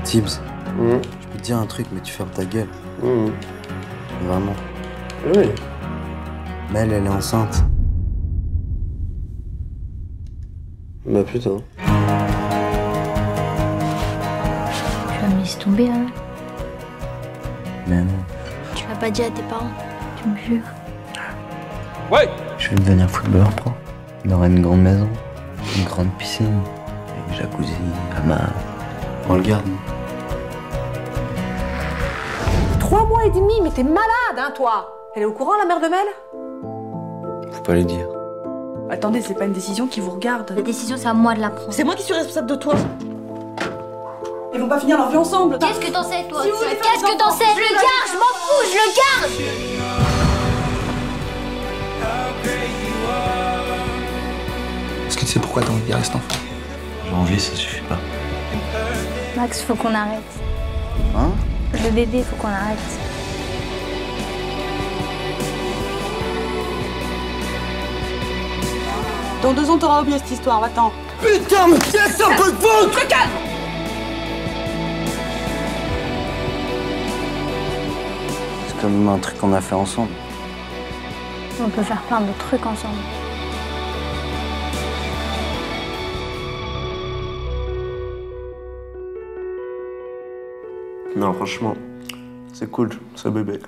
Tibbs, Mhm. je peux te dire un truc, mais tu fermes ta gueule. Mhm. Vraiment. Oui. Mais elle, elle est enceinte. Bah putain. Tu vas me laisser tomber là Mais non. Tu vas pas dire à tes parents Tu me jures Je vais devenir footballeur pro. Il aura une grande maison, une grande piscine, avec jacuzzi, hammam. On le garde. Trois mois et demi, mais t'es malade, hein, toi Elle est au courant, la mère de Mel? Faut pas lui dire. Attendez, c'est pas une décision qui vous regarde. La décision, c'est à moi de la prendre. C'est moi qui suis responsable de toi. Ils vont pas finir leur vie ensemble. Qu'est-ce que t'en sais, toi Si Qu'est-ce que t'en sais Je le garde, je m'en fous, je le garde Est-ce que tu sais pourquoi t'as envie de garder cet enfant? J'ai envie, ça suffit pas. Max, faut qu'on arrête. Hein Le bébé, faut qu'on arrête. Dans deux ans, t'auras oublié cette histoire, va-t'en. Putain, mais qu'est-ce un peu de faute C'est comme un truc qu'on a fait ensemble. On peut faire plein de trucs ensemble. Non, franchement, c'est cool, ce bébé.